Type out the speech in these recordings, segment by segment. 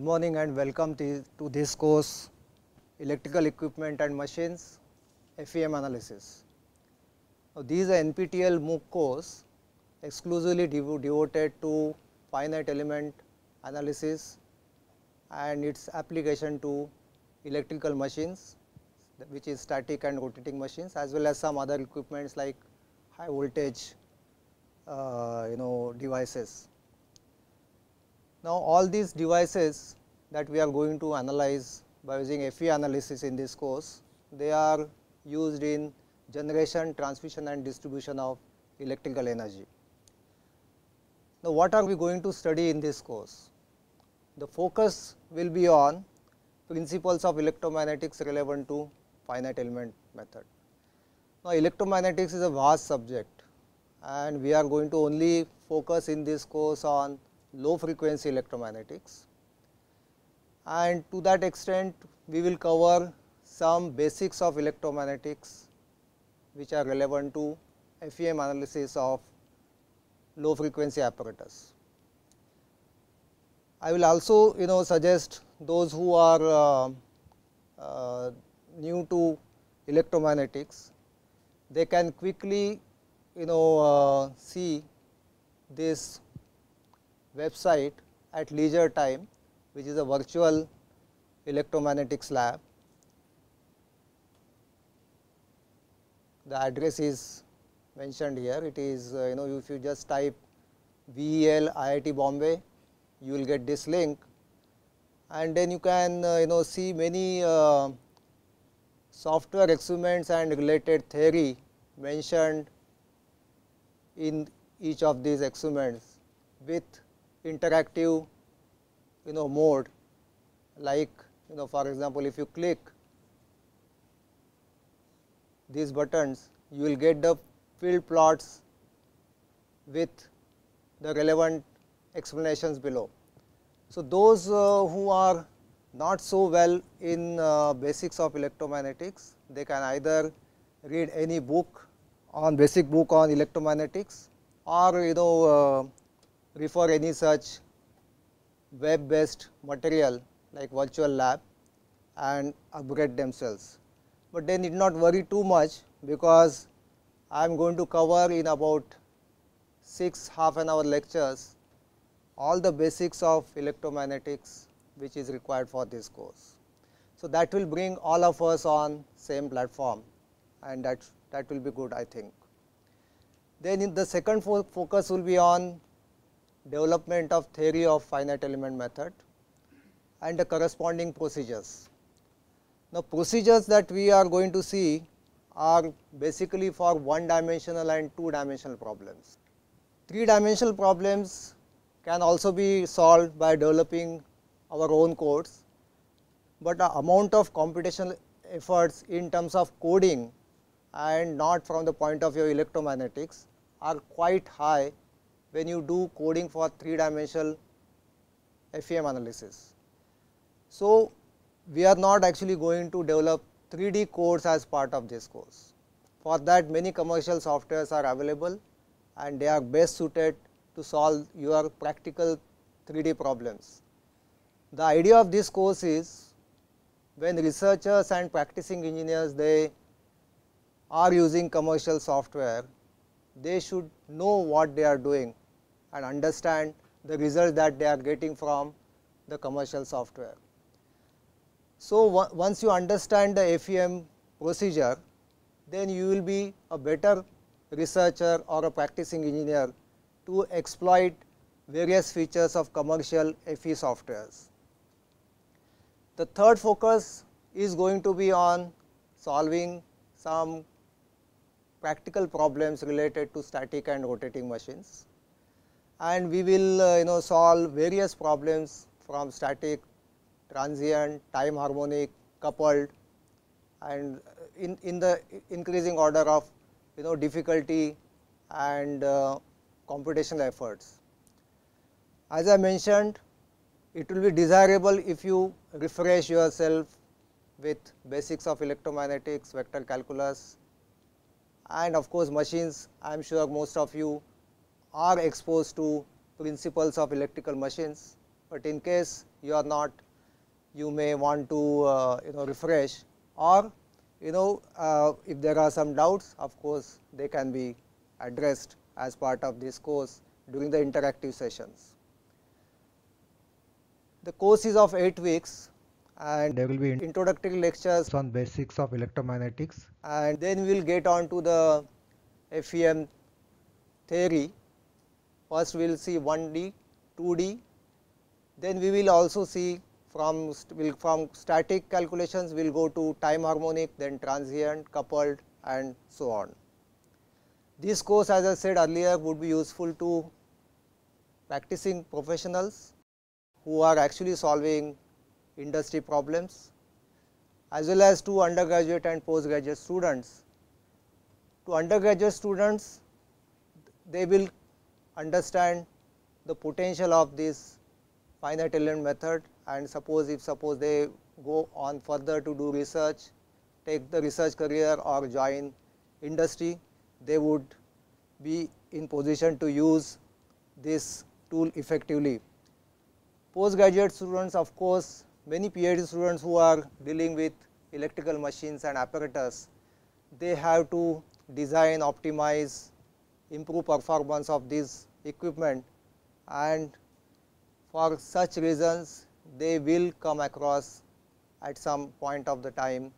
Good morning and welcome to, to this course Electrical Equipment and Machines FEM Analysis. Now, this is a NPTEL MOOC course exclusively devo devoted to finite element analysis and its application to electrical machines which is static and rotating machines as well as some other equipments like high voltage uh, you know devices. Now, all these devices that we are going to analyze by using FE analysis in this course, they are used in generation, transmission and distribution of electrical energy. Now, what are we going to study in this course? The focus will be on principles of electromagnetics relevant to finite element method. Now, electromagnetics is a vast subject and we are going to only focus in this course on low frequency electromagnetics and to that extent we will cover some basics of electromagnetics which are relevant to FEM analysis of low frequency apparatus. I will also you know suggest those who are uh, uh, new to electromagnetics, they can quickly you know uh, see this website at leisure time which is a virtual electromagnetics lab. The address is mentioned here. It is uh, you know if you just type VEL IIT Bombay, you will get this link and then you can uh, you know see many uh, software experiments and related theory mentioned in each of these experiments with interactive you know mode like you know for example, if you click these buttons you will get the field plots with the relevant explanations below. So, those uh, who are not so well in uh, basics of electromagnetics, they can either read any book on basic book on electromagnetics or you know uh, refer any such web based material like virtual lab and upgrade themselves. But they need not worry too much because I am going to cover in about 6 half an hour lectures all the basics of electromagnetics which is required for this course. So, that will bring all of us on same platform and that that will be good I think. Then in the second fo focus will be on development of theory of finite element method and the corresponding procedures. Now, procedures that we are going to see are basically for one dimensional and two dimensional problems. Three dimensional problems can also be solved by developing our own codes, but the amount of computational efforts in terms of coding and not from the point of view electromagnetics are quite high when you do coding for three dimensional FEM analysis. So, we are not actually going to develop 3D codes as part of this course. For that many commercial softwares are available and they are best suited to solve your practical 3D problems. The idea of this course is when researchers and practicing engineers they are using commercial software, they should know what they are doing and understand the result that they are getting from the commercial software. So, once you understand the FEM procedure, then you will be a better researcher or a practicing engineer to exploit various features of commercial FE softwares. The third focus is going to be on solving some practical problems related to static and rotating machines and we will uh, you know solve various problems from static, transient, time harmonic, coupled and in, in the increasing order of you know difficulty and uh, computational efforts. As I mentioned, it will be desirable if you refresh yourself with basics of electromagnetics, vector calculus and of course, machines I am sure most of you are exposed to principles of electrical machines but in case you are not you may want to uh, you know refresh or you know uh, if there are some doubts of course they can be addressed as part of this course during the interactive sessions. The course is of 8 weeks and there will be introductory lectures on basics of electromagnetics and then we will get on to the FEM theory. First we will see 1D, 2D, then we will also see from, will from static calculations we will go to time harmonic, then transient, coupled and so on. This course as I said earlier would be useful to practicing professionals who are actually solving industry problems as well as to undergraduate and postgraduate students. To undergraduate students they will understand the potential of this finite element method and suppose if suppose they go on further to do research, take the research career or join industry, they would be in position to use this tool effectively. Postgraduate students of course, many PhD students who are dealing with electrical machines and apparatus, they have to design, optimize, improve performance of this equipment and for such reasons they will come across at some point of the time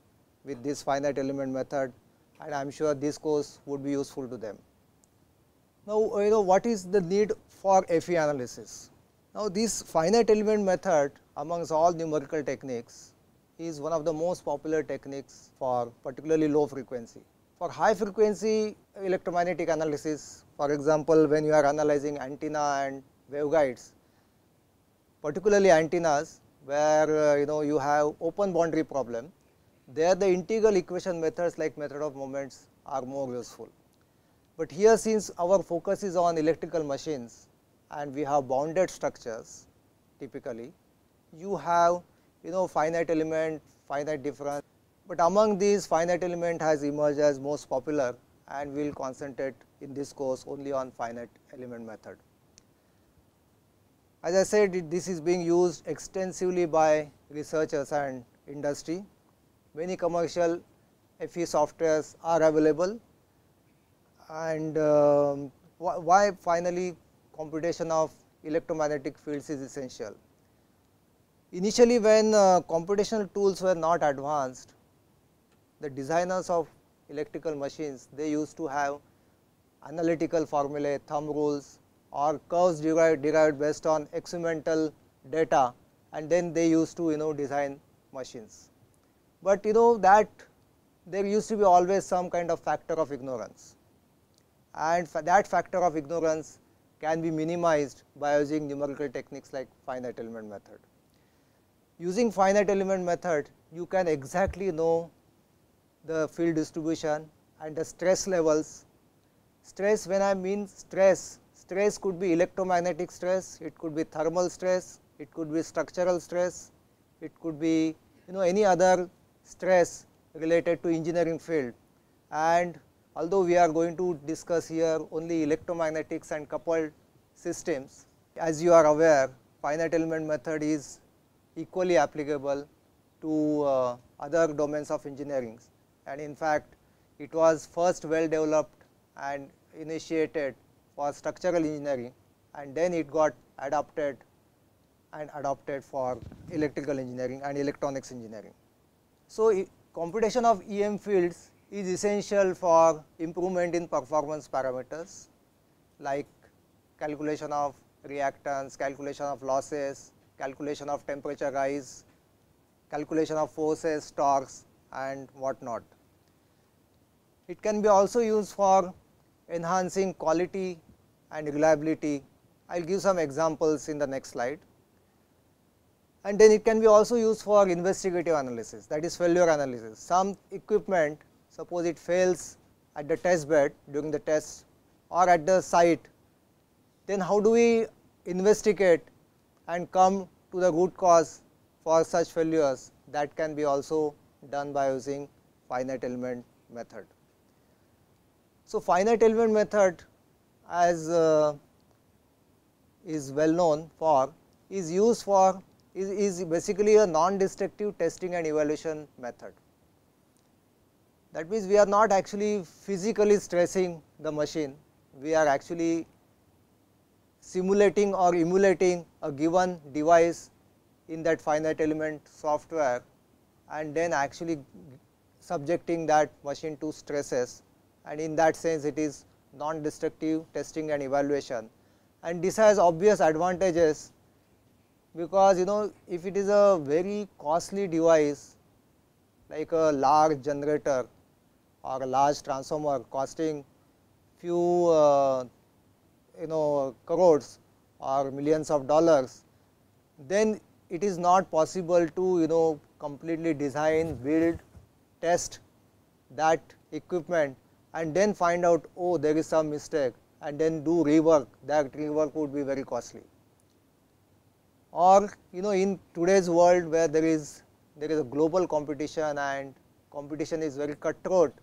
with this finite element method and I am sure this course would be useful to them. Now, you know what is the need for FE analysis? Now, this finite element method amongst all numerical techniques is one of the most popular techniques for particularly low frequency. For high frequency electromagnetic analysis, for example, when you are analyzing antenna and waveguides, particularly antennas where uh, you know you have open boundary problem, there the integral equation methods like method of moments are more useful. But here since our focus is on electrical machines and we have bounded structures typically, you have you know finite element, finite difference, but among these finite element has emerged as most popular and we will concentrate in this course only on finite element method. As I said this is being used extensively by researchers and industry. Many commercial FE softwares are available and wh why finally computation of electromagnetic fields is essential. Initially when uh, computational tools were not advanced, the designers of electrical machines they used to have analytical formulae, thumb rules or curves derived, derived based on experimental data and then they used to you know design machines. But you know that there used to be always some kind of factor of ignorance and that factor of ignorance can be minimized by using numerical techniques like finite element method. Using finite element method you can exactly know the field distribution and the stress levels. Stress when I mean stress stress could be electromagnetic stress, it could be thermal stress, it could be structural stress, it could be you know any other stress related to engineering field. And although we are going to discuss here only electromagnetics and coupled systems, as you are aware finite element method is equally applicable to uh, other domains of engineering and in fact, it was first well developed and initiated for structural engineering and then it got adopted and adopted for electrical engineering and electronics engineering. So, computation of EM fields is essential for improvement in performance parameters like calculation of reactance, calculation of losses, calculation of temperature rise, calculation of forces, torques and what not. It can be also used for enhancing quality and reliability. I will give some examples in the next slide. And then it can be also used for investigative analysis that is failure analysis. Some equipment suppose it fails at the test bed during the test or at the site, then how do we investigate and come to the root cause for such failures that can be also done by using finite element method. So, finite element method as uh, is well known for is used for is, is basically a non-destructive testing and evaluation method. That means, we are not actually physically stressing the machine, we are actually simulating or emulating a given device in that finite element software and then actually subjecting that machine to stresses and in that sense it is non destructive testing and evaluation. And this has obvious advantages because you know if it is a very costly device like a large generator or a large transformer costing few uh, you know crores or millions of dollars, then it is not possible to you know completely design, build, test that equipment and then find out oh there is some mistake and then do rework that rework would be very costly. Or you know in today's world where there is there is a global competition and competition is very cutthroat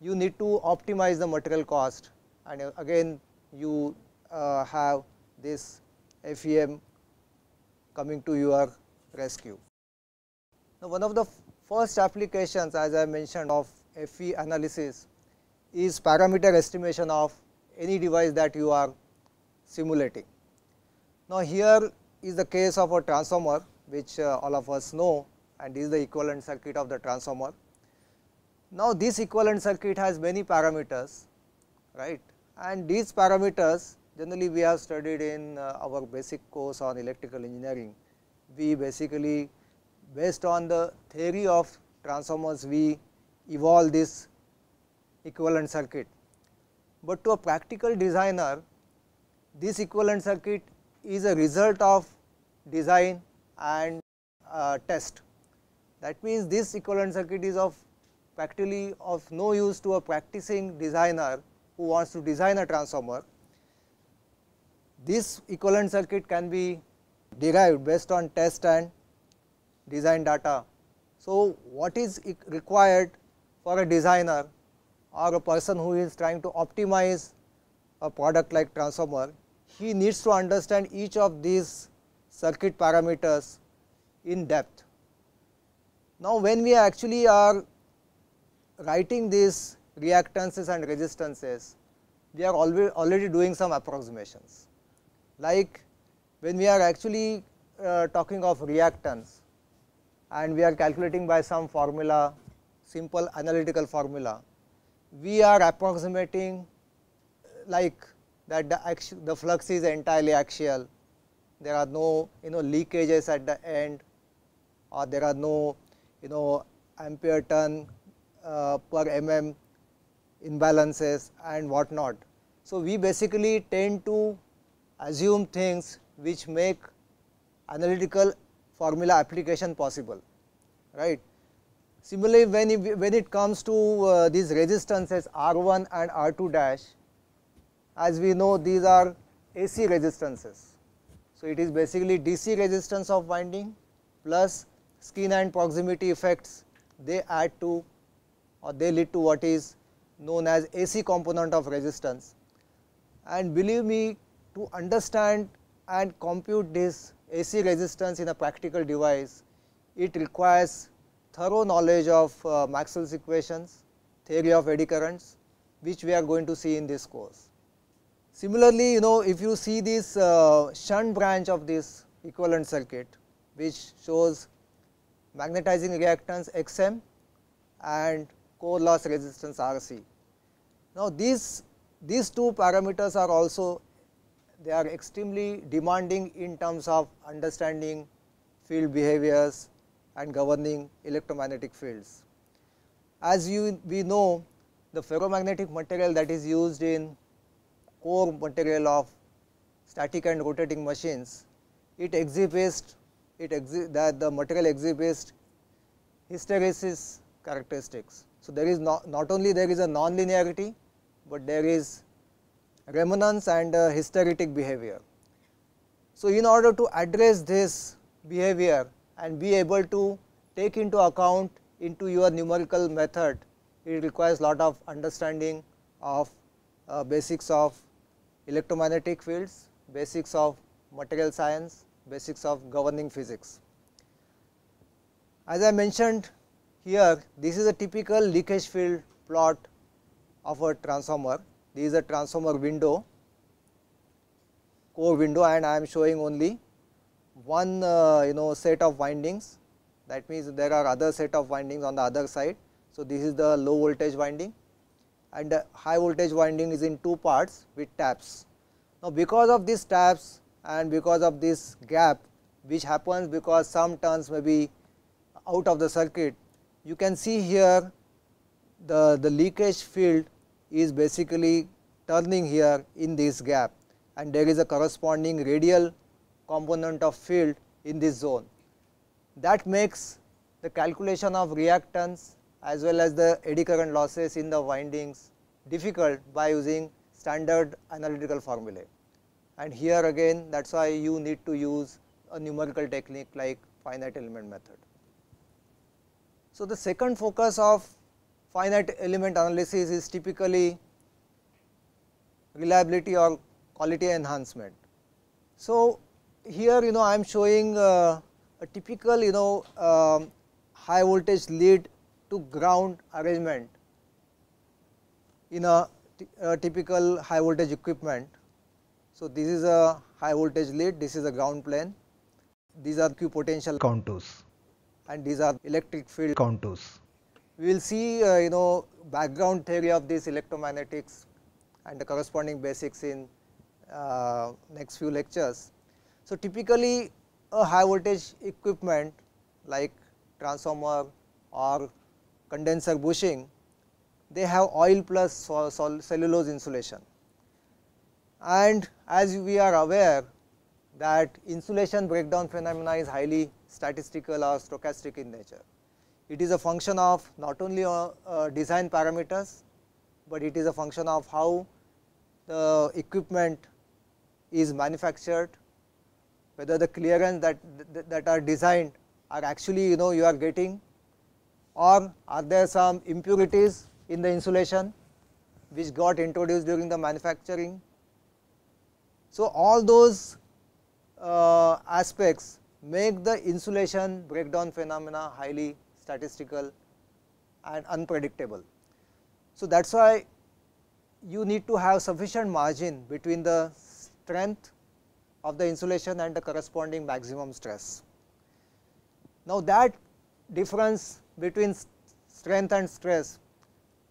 you need to optimize the material cost and again you uh, have this FEM coming to your rescue. Now, one of the first applications as I mentioned of FE analysis is parameter estimation of any device that you are simulating. Now, here is the case of a transformer which uh, all of us know and is the equivalent circuit of the transformer. Now, this equivalent circuit has many parameters right and these parameters generally we have studied in uh, our basic course on electrical engineering. We basically based on the theory of transformers we evolve this equivalent circuit. But to a practical designer this equivalent circuit is a result of design and uh, test. That means, this equivalent circuit is of practically of no use to a practicing designer who wants to design a transformer, this equivalent circuit can be derived based on test and design data. So, what is required for a designer or a person who is trying to optimize a product like transformer, he needs to understand each of these circuit parameters in depth. Now, when we actually are writing these reactances and resistances, we are already doing some approximations. Like when we are actually uh, talking of reactance and we are calculating by some formula, simple analytical formula, we are approximating like that the, the flux is entirely axial, there are no you know leakages at the end or there are no you know ampere turn uh, per mm imbalances and what not. So, we basically tend to assume things which make analytical formula application possible right. Similarly, when it, when it comes to uh, these resistances R 1 and R 2 dash as we know these are AC resistances. So, it is basically DC resistance of winding plus skin and proximity effects they add to or they lead to what is known as AC component of resistance. And believe me to understand and compute this AC resistance in a practical device, it requires thorough knowledge of uh, Maxwell's equations, theory of eddy currents, which we are going to see in this course. Similarly, you know if you see this uh, shunt branch of this equivalent circuit, which shows magnetizing reactance Xm and core loss resistance RC. Now, these, these two parameters are also they are extremely demanding in terms of understanding field behaviors and governing electromagnetic fields. As you we know the ferromagnetic material that is used in core material of static and rotating machines, it exhibits it exhi that the material exhibits hysteresis characteristics. So, there is not, not only there is a non-linearity, but there is remanence and uh, hysteretic behavior. So, in order to address this behavior and be able to take into account into your numerical method, it requires a lot of understanding of uh, basics of electromagnetic fields, basics of material science basics of governing physics. As I mentioned here, this is a typical leakage field plot of a transformer. This is a transformer window, core window and I am showing only one uh, you know set of windings that means there are other set of windings on the other side. So, this is the low voltage winding and the high voltage winding is in two parts with taps. Now, because of these taps and because of this gap which happens because some turns may be out of the circuit, you can see here the, the leakage field is basically turning here in this gap and there is a corresponding radial component of field in this zone. That makes the calculation of reactance as well as the eddy current losses in the windings difficult by using standard analytical formulae. And here again that is why you need to use a numerical technique like finite element method. So, the second focus of finite element analysis is typically reliability or quality enhancement. So, here you know I am showing uh, a typical you know um, high voltage lead to ground arrangement in a, a typical high voltage equipment. So, this is a high voltage lead, this is a ground plane, these are equipotential contours and these are electric field contours. We will see uh, you know background theory of this electromagnetics and the corresponding basics in uh, next few lectures. So, typically a high voltage equipment like transformer or condenser bushing, they have oil plus cellulose insulation. And as we are aware that insulation breakdown phenomena is highly statistical or stochastic in nature. It is a function of not only uh, uh, design parameters, but it is a function of how the equipment is manufactured, whether the clearance that, that, that are designed are actually you know you are getting or are there some impurities in the insulation which got introduced during the manufacturing. So, all those uh, aspects make the insulation breakdown phenomena highly statistical and unpredictable. So, that is why you need to have sufficient margin between the strength of the insulation and the corresponding maximum stress. Now, that difference between strength and stress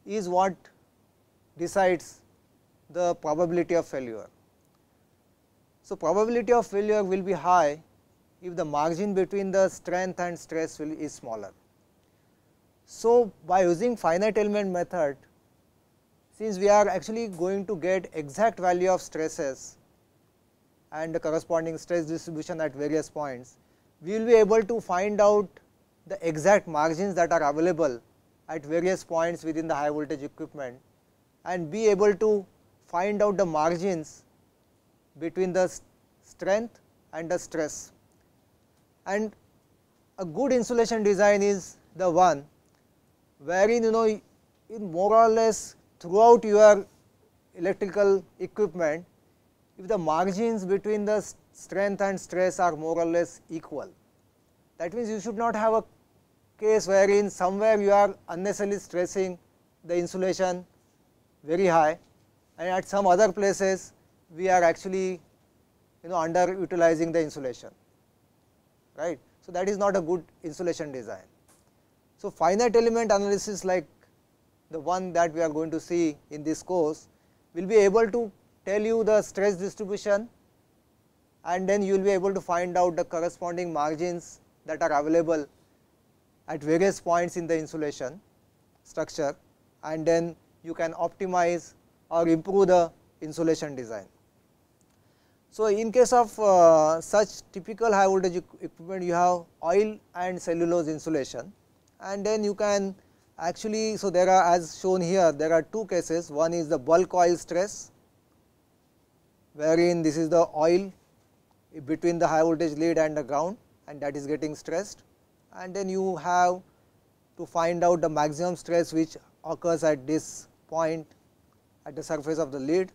is what decides the probability of failure. So, probability of failure will be high if the margin between the strength and stress will is smaller. So, by using finite element method since we are actually going to get exact value of stresses and the corresponding stress distribution at various points, we will be able to find out the exact margins that are available at various points within the high voltage equipment and be able to find out the margins between the strength and the stress. And a good insulation design is the one wherein you know in more or less throughout your electrical equipment if the margins between the strength and stress are more or less equal. That means, you should not have a case wherein somewhere you are unnecessarily stressing the insulation very high and at some other places we are actually you know under utilizing the insulation right. So, that is not a good insulation design. So, finite element analysis like the one that we are going to see in this course will be able to tell you the stress distribution and then you will be able to find out the corresponding margins that are available at various points in the insulation structure and then you can optimize or improve the insulation design. So, in case of uh, such typical high voltage equipment you have oil and cellulose insulation and then you can actually. So, there are as shown here there are two cases. One is the bulk oil stress wherein this is the oil between the high voltage lead and the ground and that is getting stressed. And then you have to find out the maximum stress which occurs at this point at the surface of the lead.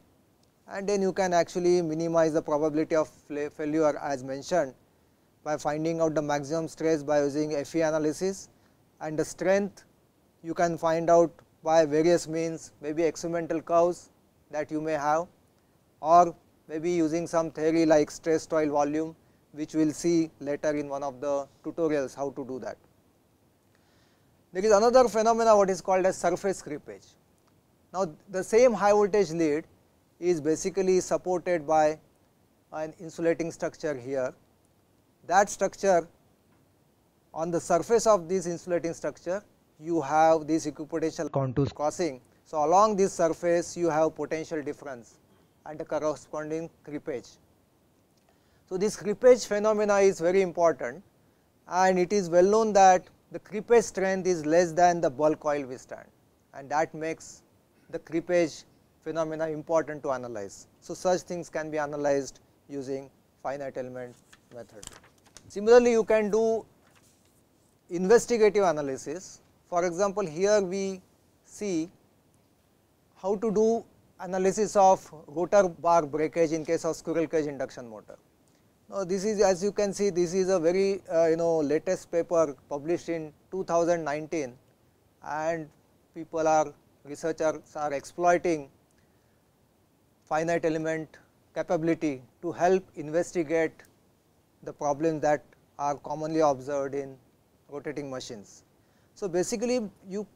And then you can actually minimize the probability of failure as mentioned by finding out the maximum stress by using FE analysis and the strength you can find out by various means maybe experimental curves that you may have or maybe using some theory like stressed oil volume which we will see later in one of the tutorials how to do that. There is another phenomena what is called as surface creepage. Now, the same high voltage lead is basically supported by an insulating structure here. That structure on the surface of this insulating structure you have these equipotential contours crossing. So, along this surface you have potential difference and the corresponding creepage. So, this creepage phenomena is very important and it is well known that the creepage strength is less than the bulk oil withstand and that makes the creepage phenomena important to analyze. So, such things can be analyzed using finite element method. Similarly, you can do investigative analysis. For example, here we see how to do analysis of rotor bar breakage in case of squirrel cage induction motor. Now, this is as you can see this is a very uh, you know latest paper published in 2019 and people are researchers are exploiting finite element capability to help investigate the problems that are commonly observed in rotating machines. So, basically you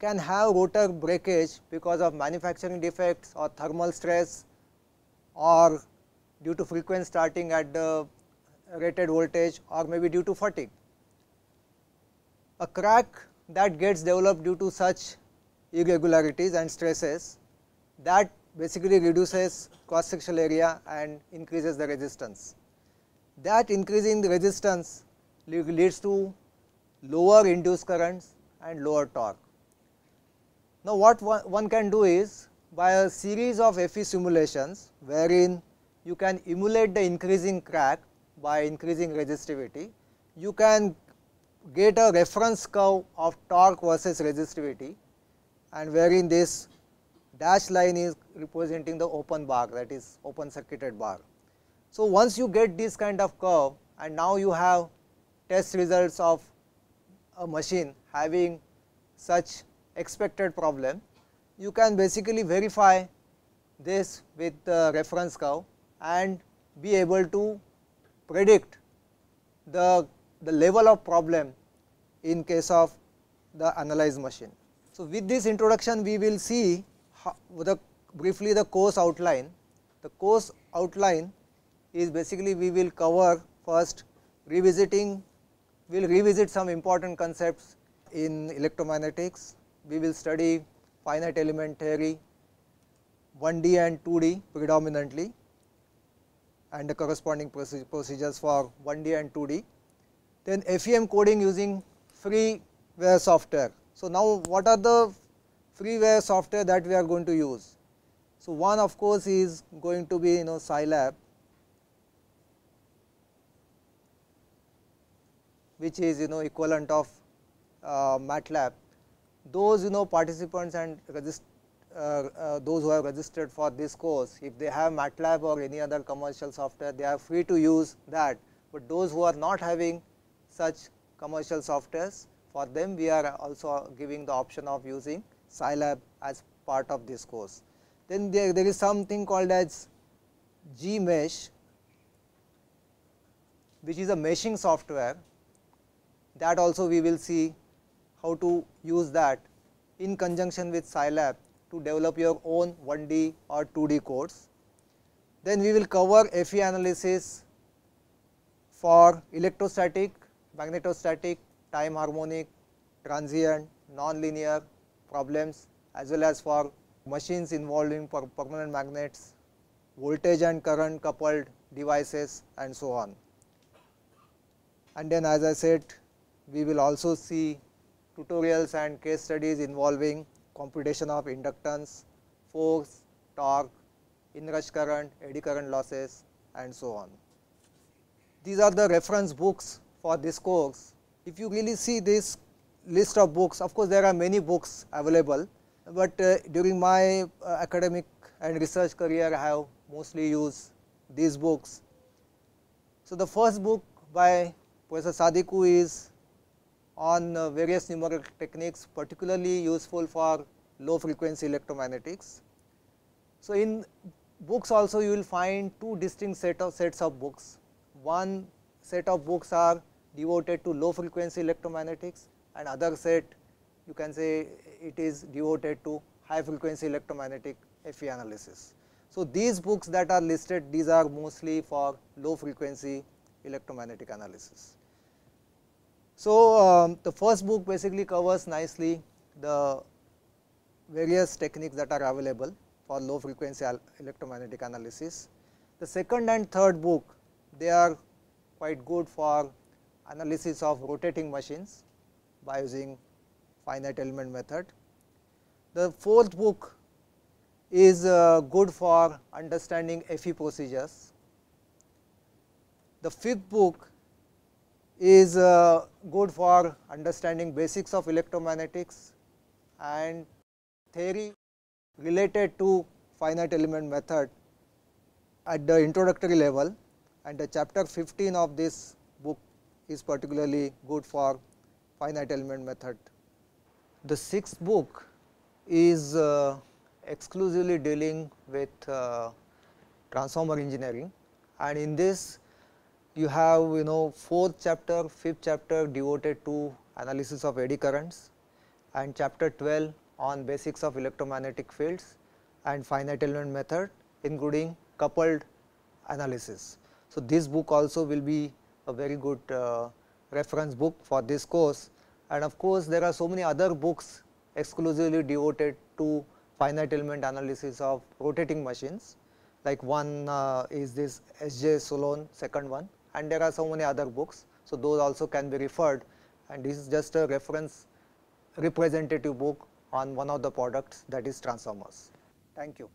can have rotor breakage because of manufacturing defects or thermal stress or due to frequent starting at the rated voltage or maybe due to fatigue. A crack that gets developed due to such irregularities and stresses that basically reduces cross sectional area and increases the resistance. That increasing the resistance leads to lower induced currents and lower torque. Now, what one can do is by a series of FE simulations wherein you can emulate the increasing crack by increasing resistivity. You can get a reference curve of torque versus resistivity and wherein this dash line is representing the open bar that is open circuited bar. So, once you get this kind of curve and now you have test results of a machine having such expected problem, you can basically verify this with the reference curve and be able to predict the, the level of problem in case of the analyzed machine. So, with this introduction we will see the briefly the course outline. The course outline is basically we will cover first revisiting, we will revisit some important concepts in electromagnetics. We will study finite element theory, 1D and 2D predominantly and the corresponding procedures for 1D and 2D. Then FEM coding using freeware software. So, now what are the freeware software that we are going to use? So, one of course is going to be you know Scilab which is you know equivalent of uh, MATLAB. Those you know participants and uh, uh, those who have registered for this course, if they have MATLAB or any other commercial software, they are free to use that, but those who are not having such commercial softwares, for them we are also giving the option of using Scilab as part of this course. Then there, there is something called as Gmsh, which is a meshing software that also we will see how to use that in conjunction with Scilab to develop your own 1D or 2D codes. Then we will cover FE analysis for electrostatic, magnetostatic, time harmonic, transient, nonlinear problems as well as for machines involving permanent magnets, voltage and current coupled devices and so on. And then as I said we will also see tutorials and case studies involving computation of inductance, force, torque, inrush current, eddy current losses and so on. These are the reference books for this course. If you really see this list of books, of course, there are many books available, but uh, during my uh, academic and research career, I have mostly used these books. So, the first book by Professor Sadiku is on uh, various numerical techniques particularly useful for low frequency electromagnetics. So, in books also you will find two distinct set of sets of books. One set of books are devoted to low frequency electromagnetics and other set you can say it is devoted to high frequency electromagnetic FE analysis. So, these books that are listed these are mostly for low frequency electromagnetic analysis. So, um, the first book basically covers nicely the various techniques that are available for low frequency electromagnetic analysis. The second and third book they are quite good for analysis of rotating machines by using finite element method. The fourth book is uh, good for understanding FE procedures. The fifth book is uh, good for understanding basics of electromagnetics and theory related to finite element method at the introductory level and the chapter 15 of this book is particularly good for finite element method. The sixth book is uh, exclusively dealing with uh, transformer engineering and in this you have you know fourth chapter, fifth chapter devoted to analysis of eddy currents and chapter 12 on basics of electromagnetic fields and finite element method including coupled analysis. So, this book also will be a very good uh, reference book for this course and of course, there are so many other books exclusively devoted to finite element analysis of rotating machines like one uh, is this S. J. Salon second one and there are so many other books. So, those also can be referred and this is just a reference representative book on one of the products that is transformers. Thank you.